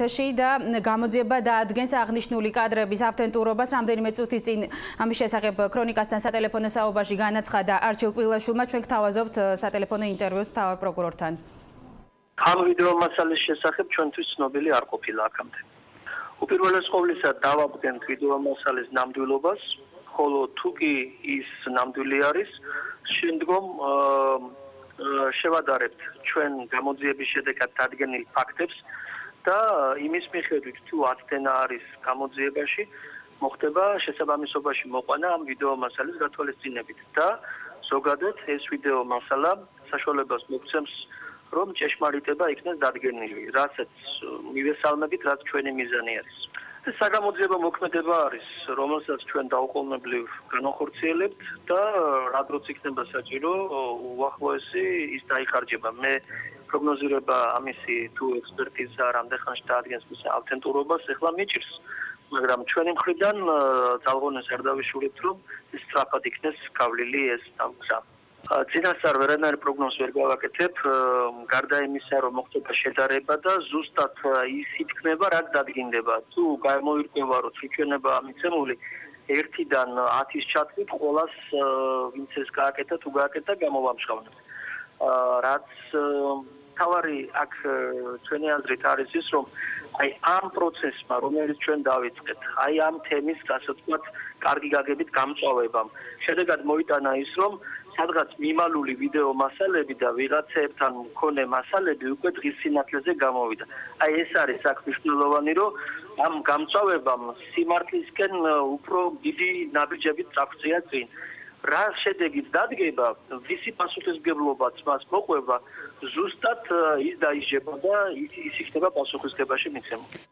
ეთერში და გამოძიება დაადგენს აღნიშნული კადრების ავთენტურობას. რამდენიმე წუთის წინ ამის შესახებ ქრონიკასთან სატელეფონო საუბარში განაცხადა არჩილ ყვილაშვილმა. ჩვენ გთავაზობთ სატელეფონო ინტერვიუს თავარ პროკურორთან. ამ ვიდეო მასალის შესახებ ჩვენთვის ცნობილი არ ყოფილა აქამდე. უპირველეს ყოვლისა დავაბგენთ ვიდეო მასალის ნამდვილობას ხოლო თუ კი ის ნამდვილი არის შემდგომ შევადარებთ ჩვენ გამოძიების შედეგად დადგენილ ფაქტებს და იმის მიხედვით თუ 10 თენა არის გამოძიებაში მოხდება შესაბამისობაში მოყვანა ამ ვიდეო მასალის გათვალისწინებით და ზოგადად ეს ვიდეო მასალა საშუალებას მოგცემს რომ ჭეშმარიტება იქნას დადგენილი რასაც მივესალმებით რაც ჩვენი მიზანი არის ეს საგამოძიებო მოქმედება არის, რომელსაც ჩვენ დაუყოვნებლივ განახორციელებთ და რა დროც იქნება საჭირო, უახლოესი ის დაიხარჯება. მე პროგნოზირება ამისი თუ ექსპერტიზა რამდენხანში დაადგენს მის ავთენტურობას, ეხლა მიჭირს. მაგრამ ჩვენი მხრიდან ძალღონეს არ დავიშურებთ, რომ ის სწრაფად იქნეს გავლილი ეს დამგზა. წინასწარ ვერანაირ პროგნოზს ვერ გავაკეთებ, გარდა იმისა, რომ მოხდება შედარება და ზუსტად ის ითქმება, რაც დადგინდება. თუ გამოირკვევა, რომ ცუჩვენება მიცემული 1-დან 10-ის ჩათვლით, ყოველას ვინც ეს გააკეთა, თუ გააკეთა, გამოვამშავნებ. რაც თავარი აქ ჩვენი აზრით არის ის, რომ აი ამ პროცესმა, რომელიც ჩვენ დავიწყეთ, აი ამ თემის, ასე ვთქვათ, კარგი გაგებით გამწვავებამ, შედეგად მოიტანა ის, რომ სადღაც მიმალული ვიდეო მასალები და ვიღაცებთან მქონე მასალები უკვე დღის სინათლეზე გამოვიდა. აი ეს არის საქმეშნელოვანი, რომ ამ გამწავებამ სიმართლისკენ უფრო დიდი ნაბიჯებით წაგწია წინ. რა შედეგით დადგება, ვისი პასუხისგებლობაც მას მოყვება, ზუსტად ის დაიჯება და ის იქნება პასუხისგებაში მიცემული.